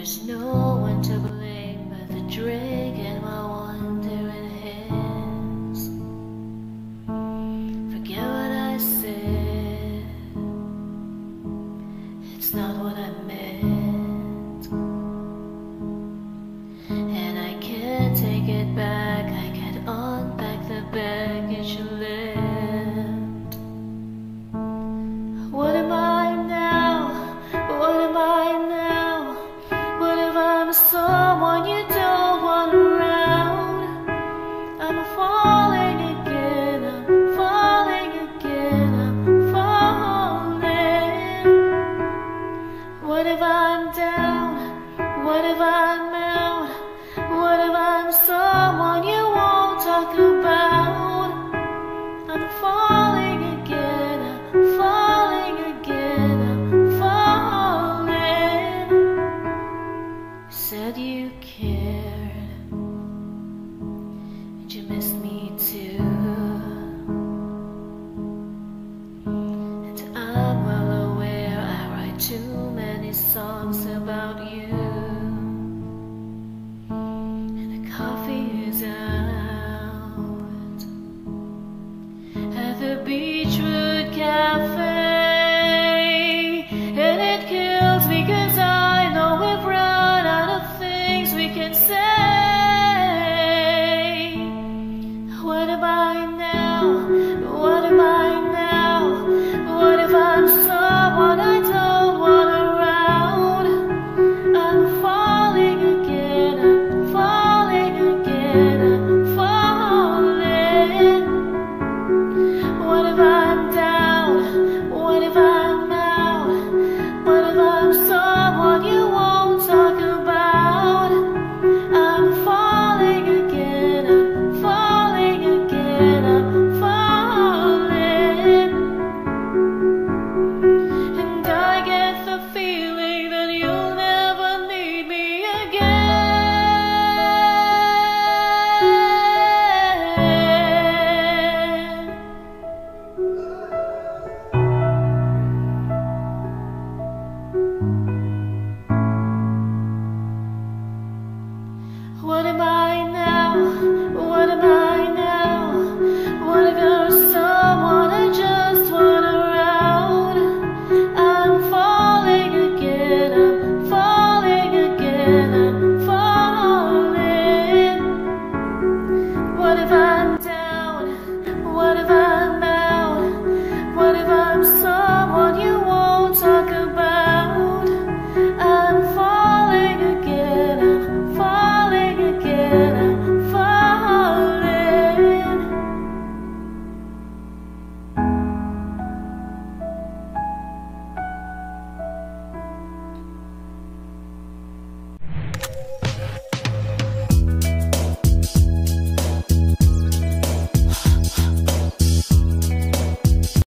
There's no one to blame but the dream. Said you cared, the